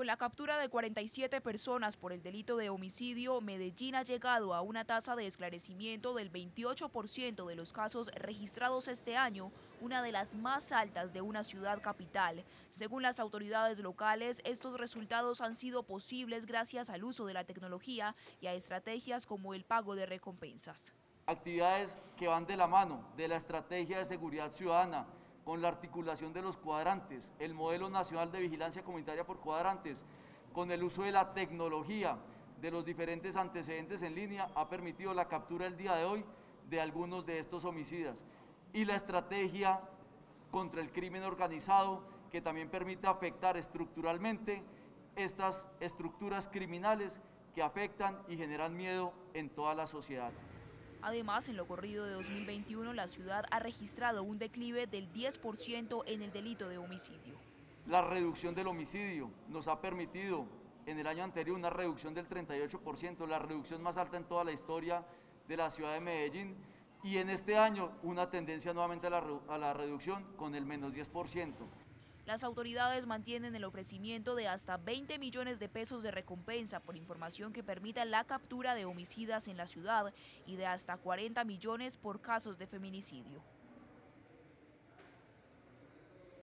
Con la captura de 47 personas por el delito de homicidio, Medellín ha llegado a una tasa de esclarecimiento del 28% de los casos registrados este año, una de las más altas de una ciudad capital. Según las autoridades locales, estos resultados han sido posibles gracias al uso de la tecnología y a estrategias como el pago de recompensas. Actividades que van de la mano de la estrategia de seguridad ciudadana, con la articulación de los cuadrantes, el modelo nacional de vigilancia comunitaria por cuadrantes, con el uso de la tecnología de los diferentes antecedentes en línea, ha permitido la captura el día de hoy de algunos de estos homicidas. Y la estrategia contra el crimen organizado, que también permite afectar estructuralmente estas estructuras criminales que afectan y generan miedo en toda la sociedad. Además, en lo corrido de 2021, la ciudad ha registrado un declive del 10% en el delito de homicidio. La reducción del homicidio nos ha permitido en el año anterior una reducción del 38%, la reducción más alta en toda la historia de la ciudad de Medellín, y en este año una tendencia nuevamente a la, reducción con el menos 10%. Las autoridades mantienen el ofrecimiento de hasta 20 millones de pesos de recompensa por información que permita la captura de homicidas en la ciudad y de hasta 40 millones por casos de feminicidio.